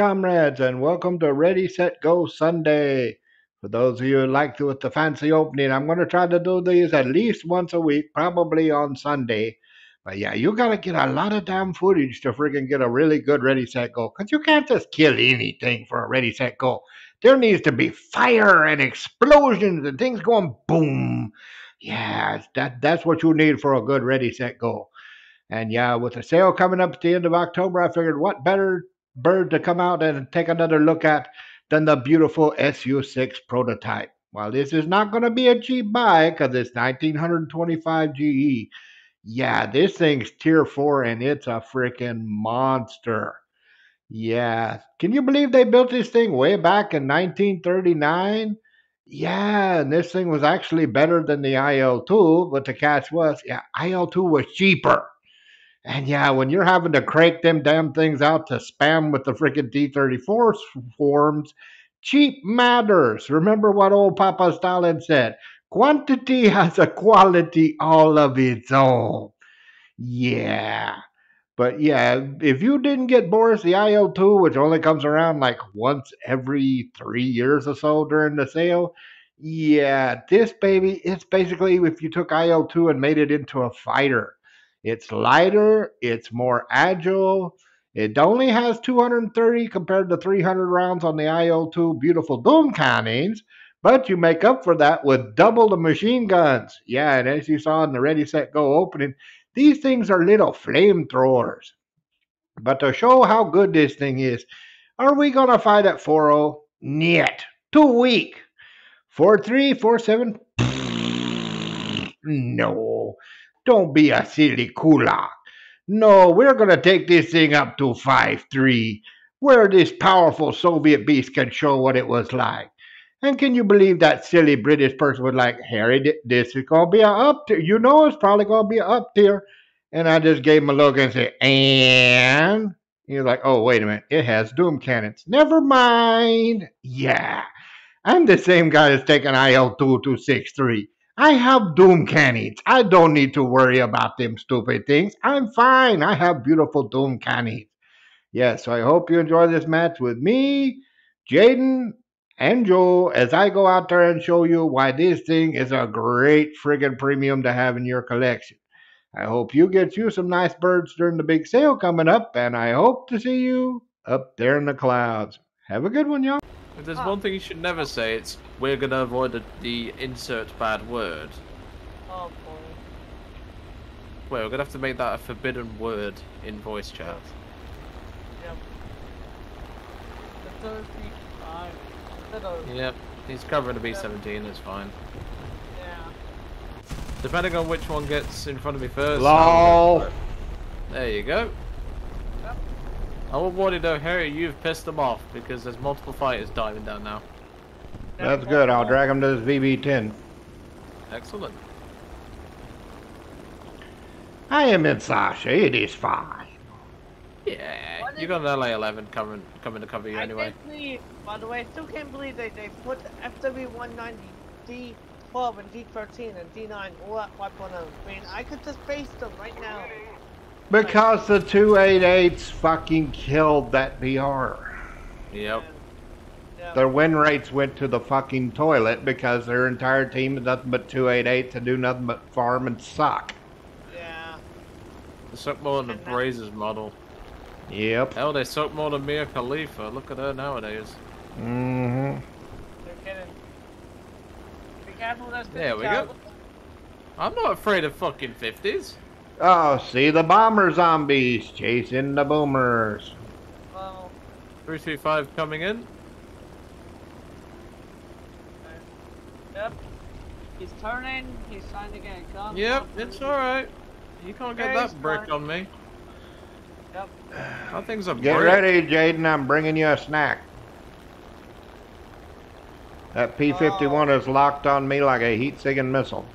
Comrades, and welcome to Ready, Set, Go Sunday. For those of you who like with the fancy opening, I'm going to try to do these at least once a week, probably on Sunday. But yeah, you got to get a lot of damn footage to friggin' get a really good Ready, Set, Go. Because you can't just kill anything for a Ready, Set, Go. There needs to be fire and explosions and things going boom. Yeah, that, that's what you need for a good Ready, Set, Go. And yeah, with the sale coming up at the end of October, I figured what better bird to come out and take another look at than the beautiful SU6 prototype. While this is not going to be a cheap buy because it's 1925 GE, yeah, this thing's tier 4 and it's a freaking monster. Yeah, can you believe they built this thing way back in 1939? Yeah, and this thing was actually better than the IL2, but the catch was, yeah, IL2 was cheaper. And yeah, when you're having to crank them damn things out to spam with the freaking T-34 forms, cheap matters. Remember what old Papa Stalin said? Quantity has a quality all of its own. Yeah. But yeah, if you didn't get Boris the IL-2, which only comes around like once every three years or so during the sale, yeah, this baby, it's basically if you took IL-2 and made it into a fighter. It's lighter, it's more agile. It only has 230 compared to 300 rounds on the IL-2 beautiful Doom cannons, but you make up for that with double the machine guns. Yeah, and as you saw in the Ready, Set, Go opening, these things are little flamethrowers. But to show how good this thing is, are we going to fight at 4-0? Niet. Too weak. 4-3, 4-7? No. Don't be a silly kulak. No, we're going to take this thing up to 5 3, where this powerful Soviet beast can show what it was like. And can you believe that silly British person was like, Harry, this is going to be a up tier. You know it's probably going to be a up tier. And I just gave him a look and said, and was like, oh, wait a minute. It has Doom cannons. Never mind. Yeah. I'm the same guy that's taking IL 2263. I have doom cannons. I don't need to worry about them stupid things. I'm fine. I have beautiful doom cannons. Yes, so I hope you enjoy this match with me, Jayden, and Joe as I go out there and show you why this thing is a great friggin' premium to have in your collection. I hope you get you some nice birds during the big sale coming up, and I hope to see you up there in the clouds. Have a good one, y'all. If there's ah. one thing you should never say, it's we're gonna avoid the, the insert bad word. Oh boy. Well, we're gonna have to make that a forbidden word in voice chat. Yep. The 35. The Yep, he's covering a B-17, that's fine. Yeah. Depending on which one gets in front of me first. Lol. There you go. Yep. I will warn you though, Harry, you've pissed them off because there's multiple fighters diving down now. That's good. I'll drag them to this VB10. Excellent. I am in Sasha. It is fine. Yeah, What you got an LA-11 coming coming to cover you I anyway. can't believe, by the way, I still can't believe they, they put the FW190, D12, and D13 and D9 all at 5.0. I mean, I could just face them right now. Because the 288s fucking killed that BR. Yep. Their win rates went to the fucking toilet because their entire team is nothing but 288s and do nothing but farm and suck. Yeah. They suck more than the And that- Brazzers model. Yep. Hell, they suck more than Mia Khalifa. Look at her nowadays. Mm-hmm. They're kidding. Be careful with that There we go. I'm not afraid of fucking 50s. Oh, see the bomber zombies chasing the boomers. Well, 335 coming in. yep. He's turning. He's trying to get a gun. Yep, it's alright. You can't get Okay, that brick on me. Yep. That thing's a Get brick. ready, Jayden. I'm bringing you a snack. That P-51 is locked on me like a heat-seeking missile.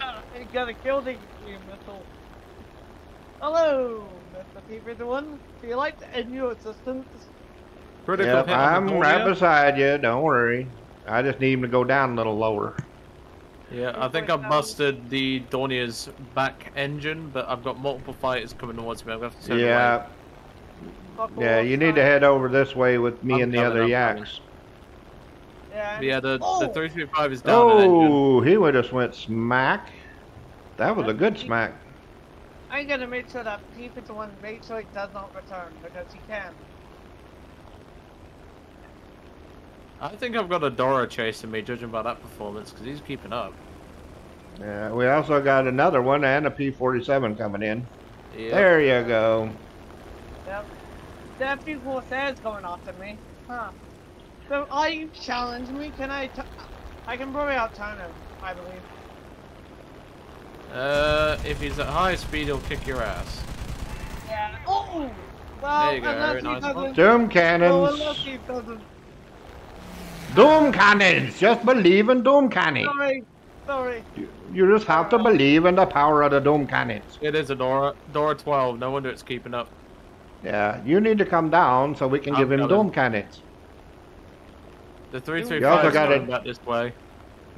He's gonna kill the the missile. Hello, Mr. P51. Do you like the NU assistance? Critical Yep, hit on the I'm right beside you. Don't worry. I just need him to go down a little lower. Yeah, I think I busted the Dornier's back engine, but I've got multiple fighters coming towards me. I'm gonna have to turn Yeah. Buckle Yeah, you need to head over this way with me I'm and the coming, other I'm yaks. Yeah. Yeah, the, Oh! the 335 is down an engine. Oh, he would have went smack. That was a good smack. I'm gonna make sure that P51 make sure he does not return because he can. I think I've got a Dora chasing me, judging by that performance, because he's keeping up. Yeah, we also got another one and a P47 coming in. Yeah. There you go. Yep. That people says going after me. Huh. So are you challenge me? Can I? T- I can probably outturn him. I believe. Uh, if he's at high speed, he'll kick your ass. Yeah. Oh. Well, There you go, very nice one. Doom Well, cannons. unless. Doom cannons. Just believe in doom cannons. Sorry. Sorry. You- You just have to believe in the power of the doom cannons. It is a Dora. Dora 12. No wonder it's keeping up. Yeah, you need to come down so we can I'm give him coming. doom cannons. The You 335 also is got going it- this way.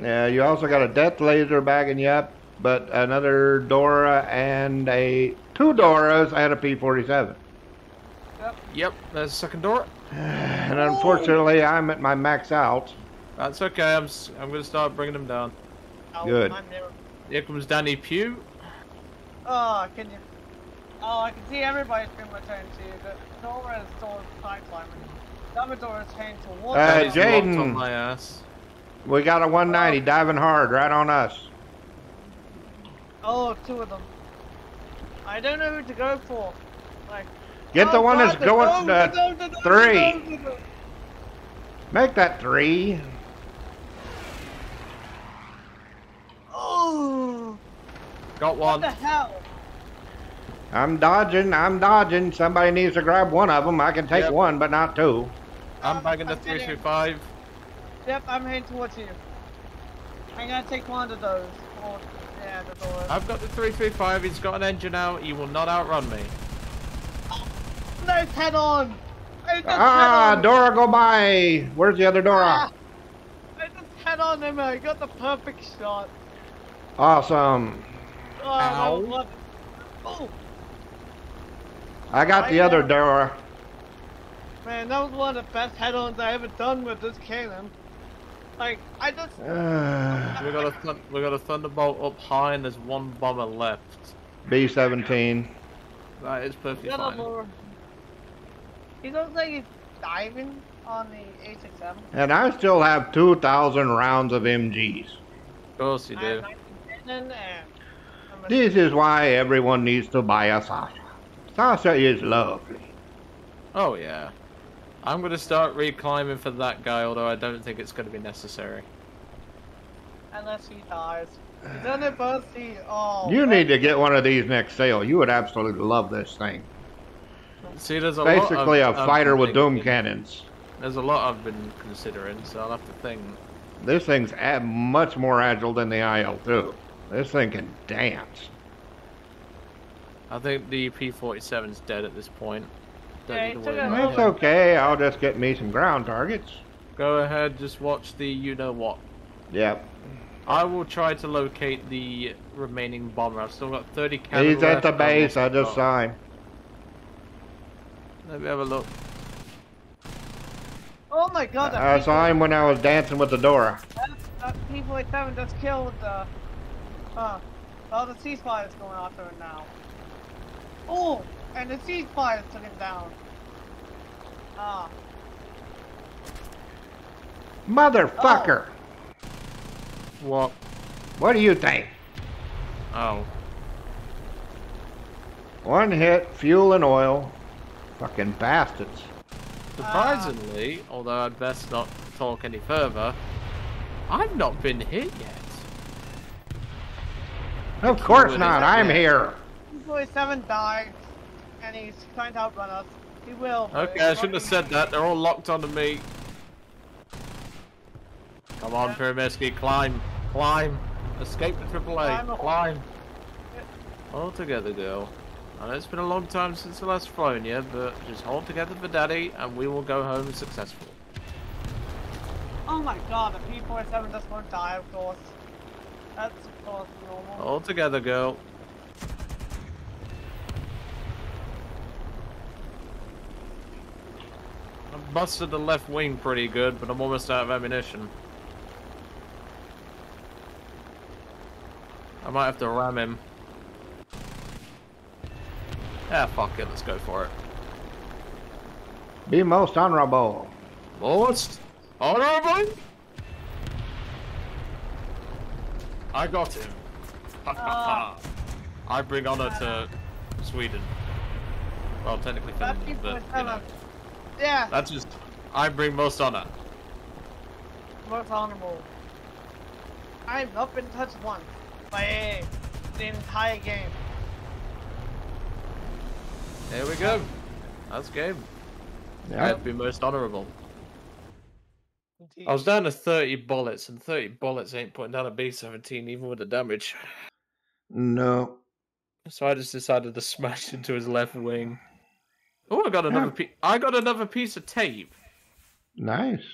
Yeah, you also got a death laser bagging you up, but another Dora and a two Doras and a P47. Yep, yep there's a second Dora. And unfortunately, I'm at my max out. That's okay. I'm s- I'm gonna start bringing them down. Oh, Good. I'm. Here comes Danny Pugh. Oh, can you? Oh, I can see everybody's pretty much turning to you. The Dora is still side climbing. The other Dora is heading towards Uh, you. Jayden. on my ass. We got a 190 diving hard right on us. Oh, two of them. I don't know who to go for. Like, Get the one God, that's going dome, the dome, three. the dome, the dome. Make that three. Oh, Got what one. the hell? I'm dodging. I'm dodging. Somebody needs to grab one of them. I can take Yep. one, but not two. I'm Um, bagging the I'm getting- 335. Yep, I'm heading towards you. I'm gonna take one of those. Or, yeah. I've got the 335. He's got an engine out. He will not outrun me. No, head on. I Ah, head on. Dora, go by. Where's the other Dora? Ah, I just head on him. I got the perfect shot. Awesome. Oh, Ow. Oh, I got the I other. Dora. man, that was one of the best head-ons I ever done with this cannon. Like, I just. We got a thun- we got a thunderbolt up high, and there's one bomber left. B17. That is perfectly Got a fine. more. He looks like he's diving on the A67. And I still have 2,000 rounds of MGs. Of course you do. 19 cannon and. I'm This is why everyone needs to buy a Sasha. Sasha is lovely. Oh yeah. I'm gonna start reclimbing for that guy, although I don't think it's gonna be necessary. Unless he dies. He's on the bus, he. Oh. You need to get one of these next sale. You would absolutely love this thing. See, there's a lot Basically, a I've- I've fighter with doom thinking. cannons. There's a lot I've been considering, so I'll have to think. This thing's a- much more agile than the IL-2. This thing can dance. I think the P-47's dead at this point. Don't Yeah, need to worry took That's okay. I'll just get me some ground targets. Go ahead, just watch the you know what. Yep. I will try to locate the remaining bomber. I've still got 30 cannon He's at left. the I've base. I just got- saw him. Let me have a look. Oh my god, that I saw him when I was dancing with the Dora. That, that P47 just killed the. Uh, oh, the Seafire is going after him now. Oh, and the Seafire took him down. Ah, Motherfucker! What? What do you think? Oh. One hit, fuel and oil. Fucking bastards. Surprisingly, although I'd best not talk any further, I've not been hit yet. Of course not. I'm yeah. here. P47 died, and he's trying to outrun us. He will. Okay, I shouldn't have said that. They're all locked onto me. Come on, Yeah. Pyramidski, climb, climb, escape the AAA, Climb. climb. All together, girl. I know it's been a long time since I last flown you, but just hold together for Daddy, and we will go home successful. Oh my god, the P47 just won't die, of course. That's of course normal. All together, girl. Busted the left wing pretty good, but I'm almost out of ammunition. I might have to ram him. Yeah, fuck it, let's go for it. Be most honorable. Most honorable? I got him. Ha ha ha. I bring honor to Sweden. Well, technically Finland, but you know, telling- Yeah, that's just. I bring most honor. most honorable. I've not been touched once by AA the entire game. There we go. That's game. Yeah. I'd be most honorable. I was down to 30 bullets, and 30 bullets ain't putting down a B-17 even with the damage. No. So I just decided to smash into his left wing. Oh, I got another Yeah. piece. I got another piece of tape. Nice.